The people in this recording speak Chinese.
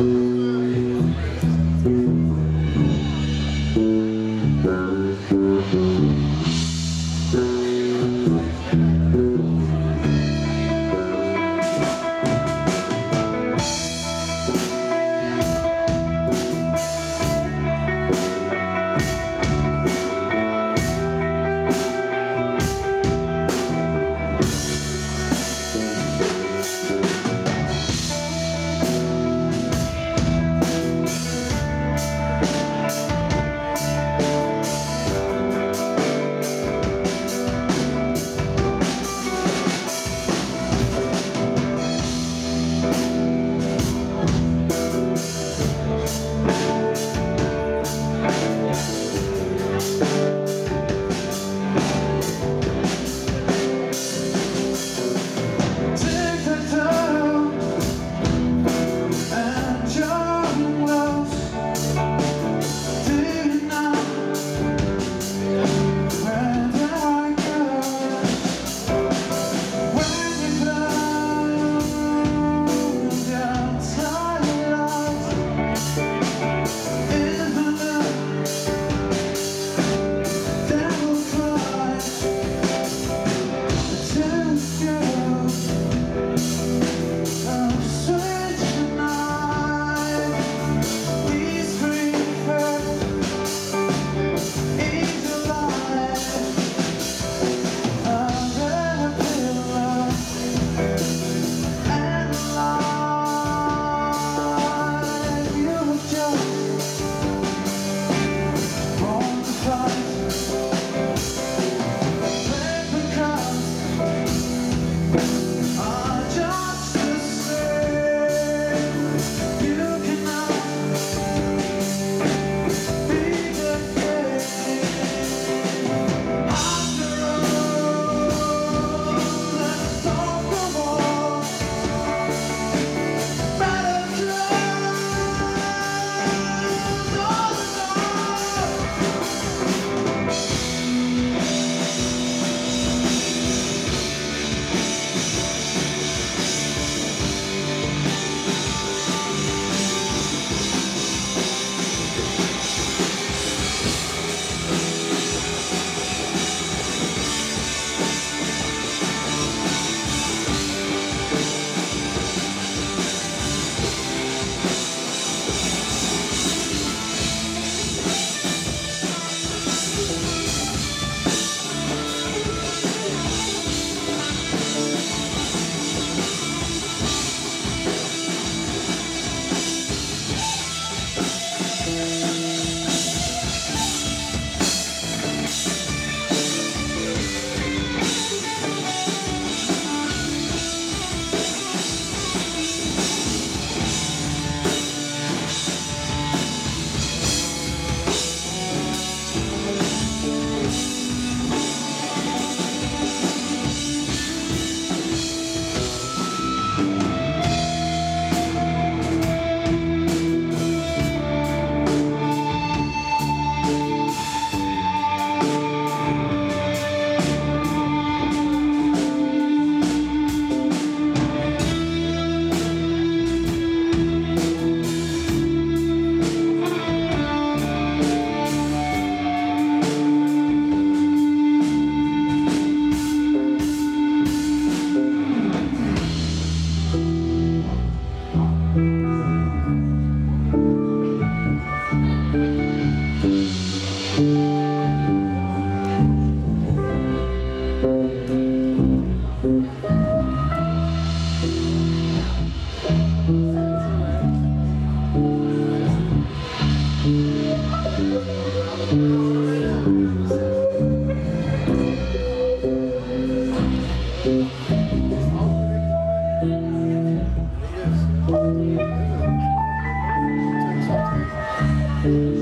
Música Thank